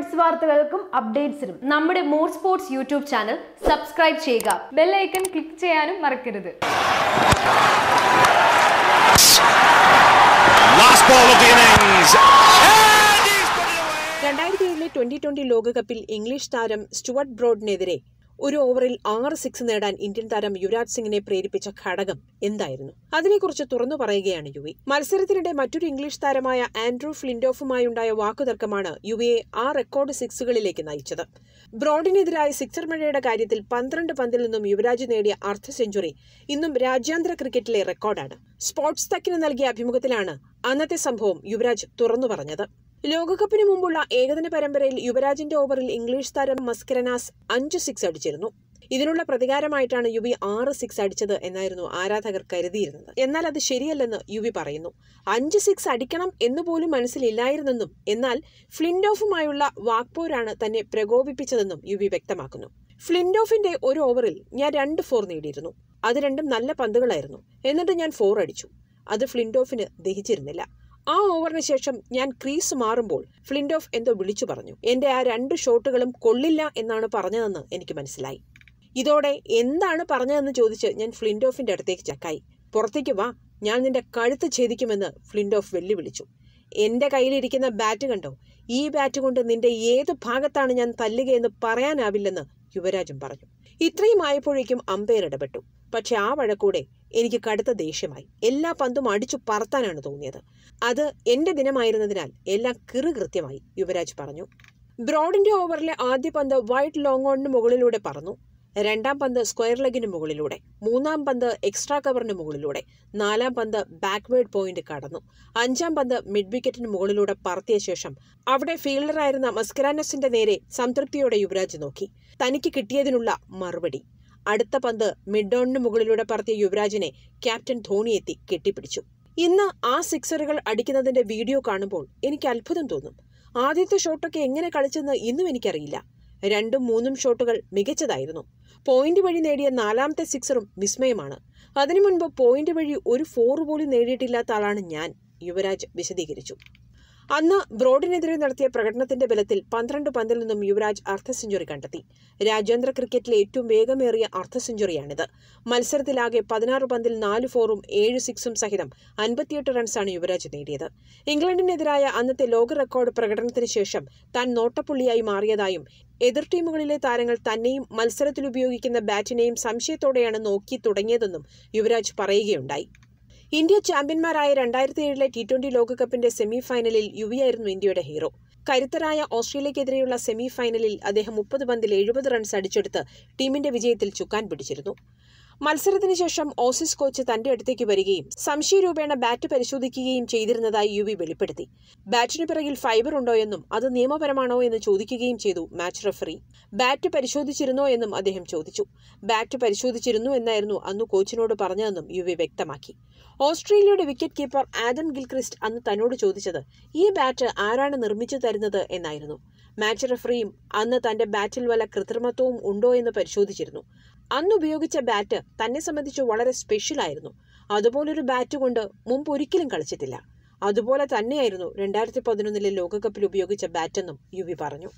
Sports വാർത്തകൾക്കും അപ്ഡേറ്റ്സിനും നമ്മുടെ more sports YouTube channel subscribe ചെയ്യുക ബെല്ലൈക്കൺ ക്ലിക്ക് ചെയ്യാനും മറക്കരുത്. രണ്ടായിരത്തി ഏഴിലെ ട്വന്റി ട്വന്റി ലോകകപ്പിൽ ഇംഗ്ലീഷ് താരം സ്റ്റുവർട്ട് ബ്രോഡിനെതിരെ ഒരു ഓവറിൽ ആറ് സിക്സ് നേടാൻ ഇന്ത്യൻ താരം യുവരാജ് സിംഗിനെ പ്രേരിപ്പിച്ച ഘടകം എന്തായിരുന്നു? അതിനെക്കുറിച്ച് തുറന്നു പറയുകയാണ് യു യുവി. മത്സരത്തിനിടെ മറ്റൊരു ഇംഗ്ലീഷ് താരമായ ആൻഡ്രൂ ഫ്ലിൻഡോഫുമായുണ്ടായ വാക്കുതർക്കമാണ് യു വിയെ ആ റെക്കോർഡ് സിക്സുകളിലേക്ക് നയിച്ചത്. ബ്രോഡിനെതിരായ സിക്സർ മഴയുടെ കാര്യത്തിൽ പന്ത്രണ്ട് പന്തിൽ നിന്നും യുവരാജ് നേടിയ അർദ്ധ സെഞ്ചുറി ഇന്നും രാജ്യാന്തര ക്രിക്കറ്റിലെ റെക്കോർഡാണ്. സ്പോർട്സ് തക്കിന് നൽകിയ അഭിമുഖത്തിലാണ് അന്നത്തെ സംഭവം യുവരാജ് തുറന്നു പറഞ്ഞത്. ലോകകപ്പിന് മുമ്പുള്ള ഏകദിന പരമ്പരയിൽ യുവരാജിന്റെ ഓവറിൽ ഇംഗ്ലീഷ് താരം മസ്കരനാസ് അഞ്ച് സിക്സ് അടിച്ചിരുന്നു. ഇതിനുള്ള പ്രതികാരമായിട്ടാണ് യുവി ആറ് സിക്സ് അടിച്ചത് എന്നായിരുന്നു ആരാധകർ കരുതിയിരുന്നത്. എന്നാൽ അത് ശരിയല്ലെന്ന് യുവി പറയുന്നു. അഞ്ച് സിക്സ് അടിക്കണം എന്ന് പോലും മനസ്സിലില്ലായിരുന്നെന്നും എന്നാൽ ഫ്ലിൻഡോഫുമായുള്ള വാക്പോരാണ് തന്നെ പ്രകോപിപ്പിച്ചതെന്നും യുവി വ്യക്തമാക്കുന്നു. ഫ്ലിൻഡോഫിന്റെ ഒരു ഓവറിൽ ഞാൻ രണ്ട് ഫോർ നേടിയിരുന്നു. അത് രണ്ടും നല്ല പന്തുകളായിരുന്നു. എന്നിട്ട് ഞാൻ ഫോർ അടിച്ചു. അത് ഫ്ലിൻഡോഫിന് ദഹിച്ചിരുന്നില്ല. ആ ഓവറിന് ശേഷം ഞാൻ ക്രീസ് മാറുമ്പോൾ ഫ്ലിൻഡോഫ് എന്തോ വിളിച്ചു പറഞ്ഞു. എന്റെ ആ രണ്ട് ഷോട്ടുകളും കൊള്ളില്ല എന്നാണ് പറഞ്ഞതെന്ന് എനിക്ക് മനസ്സിലായി. ഇതോടെ എന്താണ് പറഞ്ഞതെന്ന് ചോദിച്ച് ഞാൻ ഫ്ലിൻഡോഫിന്റെ അടുത്തേക്ക് ചക്കായി. പുറത്തേക്ക് വാ ഞാൻ നിന്റെ കഴുത്ത് ഛേദിക്കുമെന്ന് ഫ്ലിൻഡോഫ് വെല്ലുവിളിച്ചു. എന്റെ കയ്യിലിരിക്കുന്ന ബാറ്റ് കണ്ടോ? ഈ ബാറ്റ് കൊണ്ട് നിന്റെ ഏത് ഭാഗത്താണ് ഞാൻ തല്ലുകയെന്ന് പറയാനാവില്ലെന്ന് യുവരാജൻ പറഞ്ഞു. ഇത്രയും ആയപ്പോഴേക്കും അമ്പയർ ഇടപെട്ടു. പക്ഷെ ആ വഴക്കൂടെ എനിക്ക് കടുത്ത ദേഷ്യമായി. എല്ലാ പന്തും അടിച്ചു പറത്താനാണ് തോന്നിയത്. അത് എന്റെ ദിനമായിരുന്നതിനാൽ എല്ലാം കൃത്യമായി യുവരാജ് പറഞ്ഞു. ബ്രോഡിന്റെ ഓവറിലെ ആദ്യ പന്ത് വൈറ്റ് ലോങ് ഓണിന് മുകളിലൂടെ പറന്നു. രണ്ടാം പന്ത് സ്ക്വയർ ലെഗിന് മുകളിലൂടെ മൂന്നാം പന്ത് എക്സ്ട്രാ കവറിന് മുകളിലൂടെ നാലാം പന്ത് ബാക്ക്വേർഡ് പോയിന്റ് കടന്നു. അഞ്ചാം പന്ത് മിഡ് വിക്കറ്റിന് മുകളിലൂടെ പറത്തിയ ശേഷം അവിടെ ഫീൽഡറായിരുന്ന മസ്കരാനസിന്റെ നേരെ സംതൃപ്തിയോടെ യുവരാജ് നോക്കി. തനിക്ക് കിട്ടിയതിനുള്ള മറുപടി. അടുത്ത പന്ത് മിഡ് ഓണിന് മുകളിലൂടെ പറത്തിയ യുവരാജിനെ ക്യാപ്റ്റൻ ധോണി എത്തി കെട്ടിപ്പിടിച്ചു. ഇന്ന് ആ സിക്സറുകൾ അടിക്കുന്നതിന്റെ വീഡിയോ കാണുമ്പോൾ എനിക്ക് അത്ഭുതം തോന്നും. ആദ്യത്തെ ഷോട്ടൊക്കെ എങ്ങനെ കളിച്ചെന്ന് ഇന്നും എനിക്കറിയില്ല. രണ്ടും മൂന്നും ഷോട്ടുകൾ മികച്ചതായിരുന്നു. പോയിന്റ് വഴി നേടിയ നാലാമത്തെ സിക്സറും വിസ്മയമാണ്. അതിനു മുൻപ് പോയിന്റ് വഴി ഒരു ഫോർ പോലും നേടിയിട്ടില്ലാത്ത ആളാണ് ഞാൻ. യുവരാജ് വിശദീകരിച്ചു. അന്ന് ബ്രോഡിനെതിരെ നടത്തിയ പ്രകടനത്തിന്റെ ബലത്തിൽ പന്ത്രണ്ട് പന്തിൽ നിന്നും യുവരാജ് അർദ്ധ സെഞ്ചുറി കണ്ടെത്തി. രാജ്യാന്തര ക്രിക്കറ്റിലെ ഏറ്റവും വേഗമേറിയ അർദ്ധ സെഞ്ചുറിയാണിത്. മത്സരത്തിലാകെ പതിനാറ് പന്തിൽ നാല് ഫോറും ഏഴ് സിക്സും സഹിതം അൻപത്തിയെട്ട് റൺസാണ് യുവരാജ് നേടിയത്. ഇംഗ്ലണ്ടിനെതിരായ അന്നത്തെ ലോക റെക്കോർഡ് പ്രകടനത്തിന് ശേഷം താൻ നോട്ടപ്പുള്ളിയായി മാറിയതായും എതിർ ടീമുകളിലെ താരങ്ങൾ തന്നെയും മത്സരത്തിൽ ഉപയോഗിക്കുന്ന ബാറ്റിനെയും സംശയത്തോടെയാണ് നോക്കി തുടങ്ങിയതെന്നും യുവരാജ് പറയുകയുണ്ടായി. ഇന്ത്യ ചാമ്പ്യന്മാരായ രണ്ടായിരത്തി ഏഴിലെ ടി ട്വന്റി ലോകകപ്പിന്റെ സെമി ഫൈനലിൽ യുവിയായിരുന്നു ഇന്ത്യയുടെ ഹീറോ കരുത്തരായ ഓസ്ട്രേലിയക്കെതിരെയുള്ള സെമി ഫൈനലിൽ അദ്ദേഹം മുപ്പത് പന്തിൽ എഴുപത് റൺസ് അടിച്ചെടുത്ത് ടീമിന്റെ വിജയത്തിൽ ചുക്കാൻ പിടിച്ചിരുന്നു. മത്സരത്തിന് ശേഷം ഓസീസ് കോച്ച് തന്റെ അടുത്തേക്ക് വരികയും സംശയരൂപേണ ബാറ്റ് പരിശോധിക്കുകയും ചെയ്തിരുന്നതായി യു വി വെളിപ്പെടുത്തി. ബാറ്റിന് പിറകിൽ ഫൈബർ ഉണ്ടോ എന്നും അത് നിയമപരമാണോ എന്ന് ചോദിക്കുകയും ചെയ്തു മാച്ച് റഫറി. ബാറ്റ് പരിശോധിച്ചിരുന്നോ എന്നും അദ്ദേഹം ചോദിച്ചു. ബാറ്റ് പരിശോധിച്ചിരുന്നു എന്നായിരുന്നു അന്ന് കോച്ചിനോട് പറഞ്ഞതെന്നും യു വി വ്യക്തമാക്കി. ഓസ്ട്രേലിയയുടെ വിക്കറ്റ് കീപ്പർ ആദം ഗിൽക്രിസ്റ്റ് അന്ന് തന്നോട് ചോദിച്ചത് ഈ ബാറ്റ് ആരാണ് നിർമ്മിച്ചു തരുന്നത്? എന്നായിരുന്നു. മാച്ച് റഫറിയും അന്ന് തന്റെ ബാറ്റിൽ വല്ല കൃത്രിമത്വവും ഉണ്ടോ എന്ന് പരിശോധിച്ചിരുന്നു. അന്ന് ഉപയോഗിച്ച ബാറ്റ് തന്നെ സംബന്ധിച്ച് വളരെ സ്പെഷ്യൽ ആയിരുന്നു. അതുപോലൊരു ബാറ്റ് കൊണ്ട് മുമ്പ് ഒരിക്കലും കളിച്ചിട്ടില്ല. അതുപോലെ തന്നെയായിരുന്നു രണ്ടായിരത്തി പതിനൊന്നിലെ ലോകകപ്പിൽ ഉപയോഗിച്ച ബാറ്റെന്നും യുവി പറഞ്ഞു.